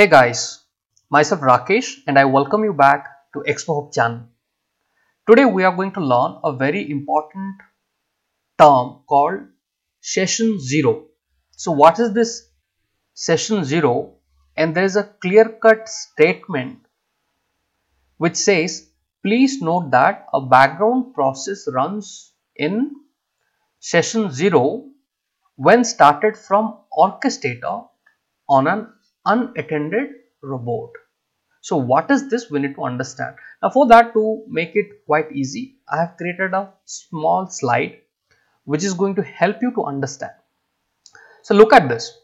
Hey guys, myself Rakesh and I welcome you back to Expo Hub channel. Today we are going to learn a very important term called session 0. So what is this session 0 and there is a clear cut statement which says please note that a background process runs in session 0 when started from orchestrator on an unattended robot. So what is this we need to understand. Now for that to make it quite easy I have created a small slide which is going to help you to understand. So look at this.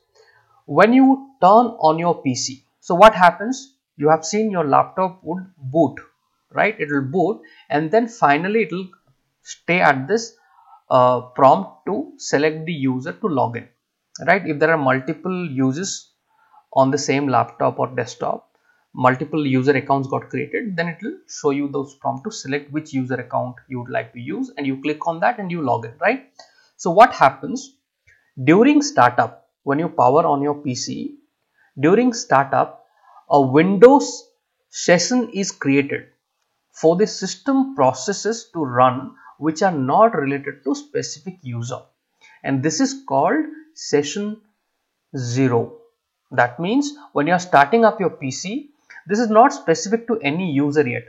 When you turn on your PC, so what happens? You have seen your laptop would boot, right? It will boot and then finally it will stay at this uh, prompt to select the user to log in, right? If there are multiple users on the same laptop or desktop, multiple user accounts got created, then it will show you those prompt to select which user account you would like to use and you click on that and you log in, right? So what happens during startup when you power on your PC, during startup, a Windows session is created for the system processes to run which are not related to specific user and this is called session 0 that means when you are starting up your PC, this is not specific to any user yet.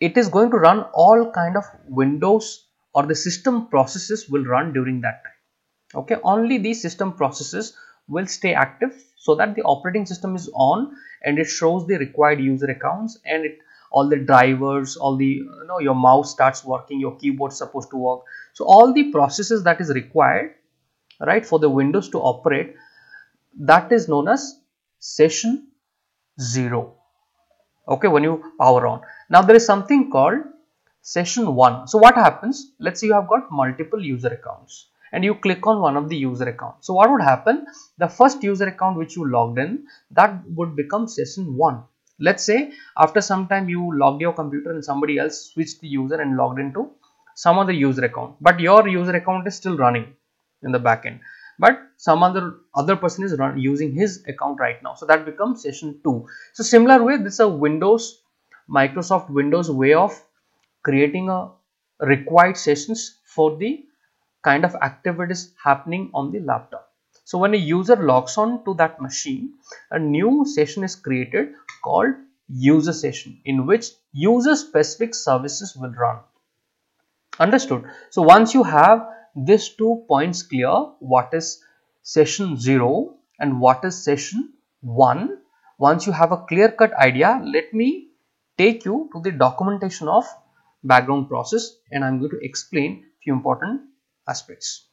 It is going to run all kind of Windows or the system processes will run during that time. Okay, only these system processes will stay active so that the operating system is on and it shows the required user accounts and it all the drivers all the you know your mouse starts working your keyboard supposed to work so all the processes that is required right for the windows to operate that is known as session 0 okay when you power on. Now there is something called session 1 so what happens? Let's say you have got multiple user accounts and you click on one of the user accounts. So what would happen? The first user account which you logged in that would become session 1 let's say after some time you logged your computer and somebody else switched the user and logged into some other user account. But your user account is still running in the backend but some other other person is run, using his account right now. So that becomes session 2 so similar way this is a windows microsoft windows way of creating a required sessions for the kind of activities happening on the laptop. So when a user logs on to that machine a new session is created called user session in which user specific services will run. Understood? So once you have these two points clear. What is session 0 and what is session 1 once you have a clear cut idea let me take you to the documentation of background process and i'm going to explain few important aspects.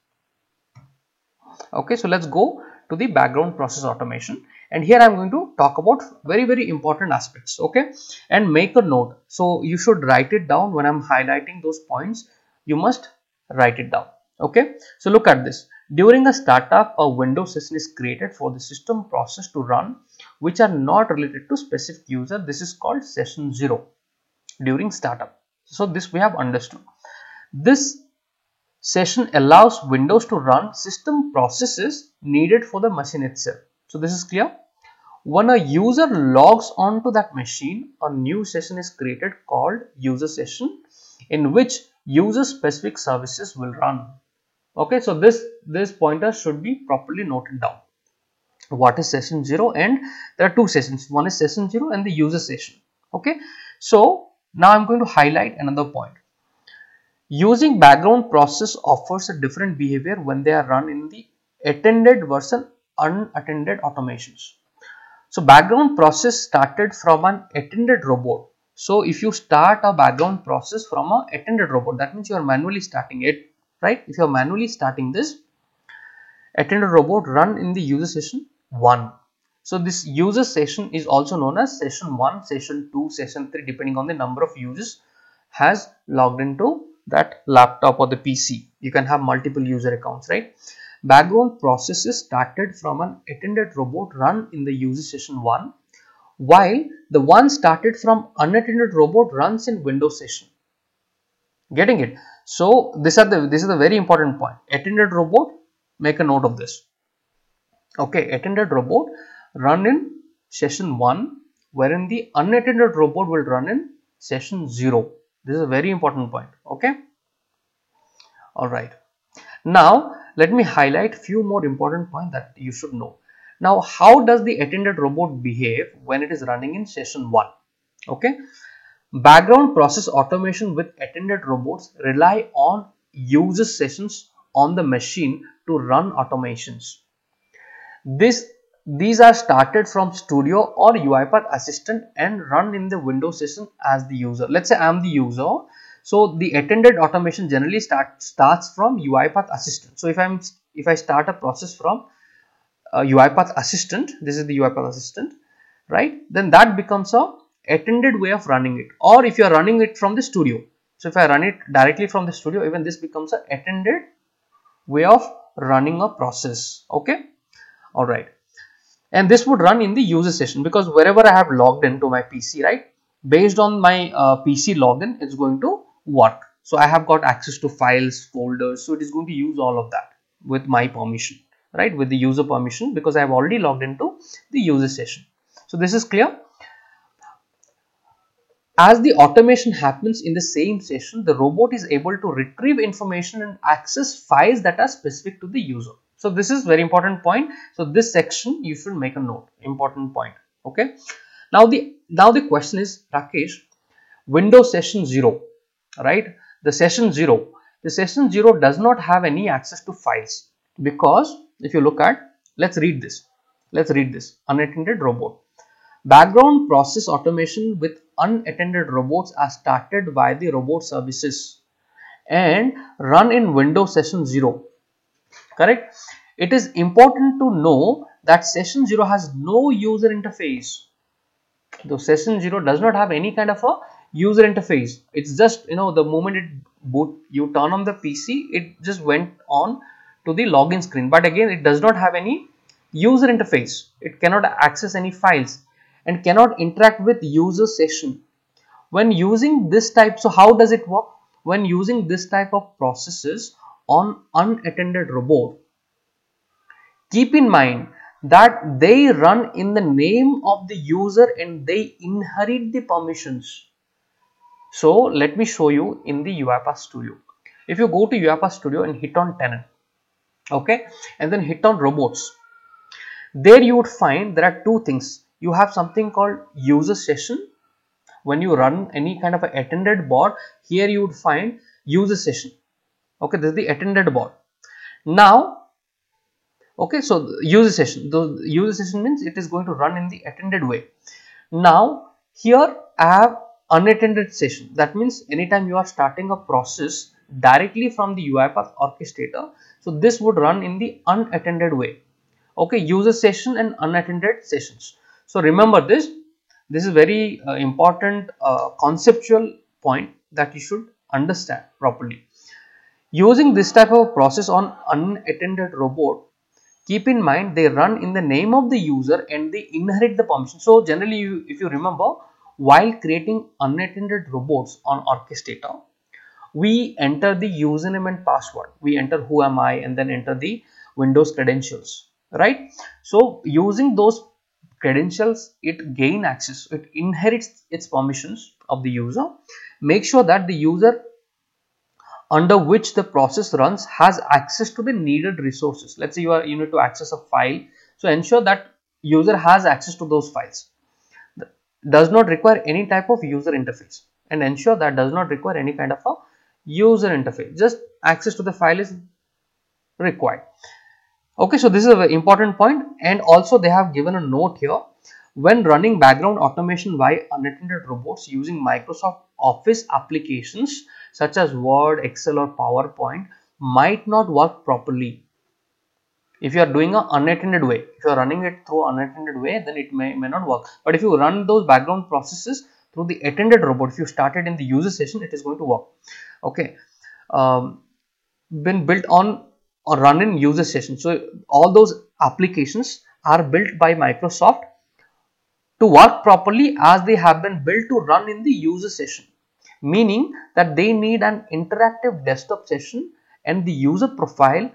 Okay so let's go to the background process automation. And here i'm going to talk about very very important aspects okay? And make a note. So you should write it down. When i'm highlighting those points you must write it down okay so look at this. During a startup a windows session is created for the system process to run which are not related to specific user. This is called session 0 during startup. So this we have understood. This session allows windows to run system processes needed for the machine itself. So this is clear. When a user logs on to that machine a new session is created called user session in which user specific services will run okay so this this pointer should be properly noted down. What is session 0 and there are two sessions. One is session 0 and the user session. Okay so now i'm going to highlight another point. Using background process offers a different behavior when they are run in the attended versus unattended automations. So background process started from an attended robot. So if you start a background process from a attended robot that means you are manually starting it right? If you are manually starting this attended robot run in the user session 1 so this user session is also known as session 1 session 2 session 3 depending on the number of users has logged into that laptop or the pc you can have multiple user accounts right? Background processes started from an attended robot run in the user session 1 while the one started from unattended robot runs in windows session. Getting it so this are the this is a very important point attended robot make a note of this okay attended robot run in session 1 wherein the unattended robot will run in session 0. This is a very important point. Okay. Alright. Now let me highlight few more important points that you should know. Now how does the attended robot behave when it is running in session 1? Okay. Background process automation with attended robots rely on user sessions on the machine to run automations. This these are started from Studio or UiPath Assistant and run in the Windows session as the user. Let's say I am the user. So the attended automation generally start, starts from UiPath Assistant. So if I'm if I start a process from uh, UiPath Assistant, this is the UiPath Assistant, right? Then that becomes a attended way of running it. Or if you are running it from the studio. So if I run it directly from the studio, even this becomes a attended way of running a process. Okay. All right and this would run in the user session because wherever I have logged into my PC right based on my uh, PC login it's going to work so I have got access to files folders so it is going to use all of that with my permission right with the user permission because I have already logged into the user session so this is clear as the automation happens in the same session the robot is able to retrieve information and access files that are specific to the user so this is very important point. So this section you should make a note. Important point. Okay. Now the now the question is Rakesh, Windows session zero, right? The session zero. The session zero does not have any access to files because if you look at let's read this. Let's read this. Unattended robot. Background process automation with unattended robots are started by the robot services and run in Windows session 0 correct? It is important to know that session 0 has no user interface. The session 0 does not have any kind of a user interface. It's just you know the moment it boot you turn on the pc it just went on to the login screen. But again it does not have any user interface. It cannot access any files and cannot interact with user session when using this type so how does it work when using this type of processes on unattended robot. Keep in mind that they run in the name of the user and they inherit the permissions. So let me show you in the UiPath Studio. If you go to UiPath Studio and hit on tenant, okay, and then hit on robots, there you would find there are two things. You have something called user session. When you run any kind of a attended bot, here you would find user session. Okay this is the attended bot. Now okay so user session. The user session means it is going to run in the attended way. Now here i have unattended session. That means anytime you are starting a process directly from the uipath orchestrator so this would run in the unattended way. Okay user session and unattended sessions so remember this this is very uh, important uh, conceptual point that you should understand properly Using this type of process on unattended robot, keep in mind they run in the name of the user and they inherit the permission. So generally you, if you remember while creating unattended robots on Orchestrator, we enter the username and password. We enter who am I and then enter the Windows credentials, right? So using those credentials, it gain access, it inherits its permissions of the user. Make sure that the user under which the process runs has access to the needed resources. Let's say you are you need to access a file. So ensure that user has access to those files. Does not require any type of user interface and ensure that does not require any kind of a user interface. Just access to the file is required. Okay, so this is an important point and also they have given a note here when running background automation by unattended robots using Microsoft Office applications such as Word, Excel or PowerPoint might not work properly. If you are doing an unattended way, if you are running it through unattended way, then it may, may not work. But if you run those background processes through the attended robot, if you started in the user session, it is going to work. Okay. Um, been built on or run in user session. So all those applications are built by Microsoft to work properly as they have been built to run in the user session. Meaning that they need an interactive desktop session and the user profile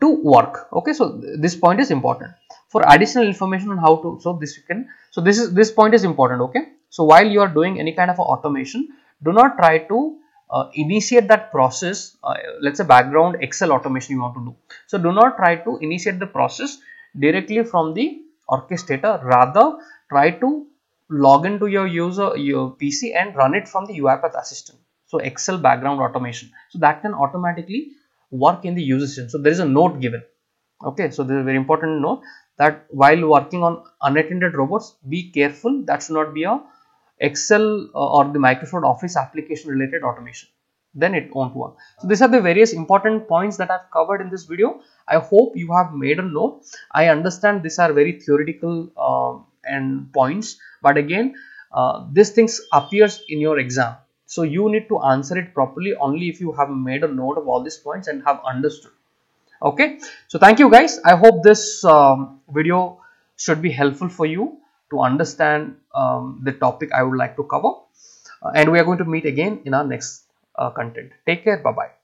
to work. Okay so this point is important. For additional information on how to so this you can so this is this point is important okay? So while you are doing any kind of automation do not try to uh, initiate that process uh, let's say background excel automation you want to do. So do not try to initiate the process directly from the orchestrator. Rather try to log into your user your pc and run it from the uipath assistant. So excel background automation. So that can automatically work in the user system. So there is a note given. Okay so this is a very important note that while working on unattended robots be careful. That should not be a excel uh, or the microsoft office application related automation. Then it won't work. So these are the various important points that i've covered in this video. I hope you have made a note. I understand these are very theoretical uh, and points but again uh, these things appears in your exam. So you need to answer it properly only if you have made a note of all these points and have understood. Okay? So thank you guys. I hope this um, video should be helpful for you to understand um, the topic i would like to cover. Uh, and we are going to meet again in our next uh, content. Take care. Bye bye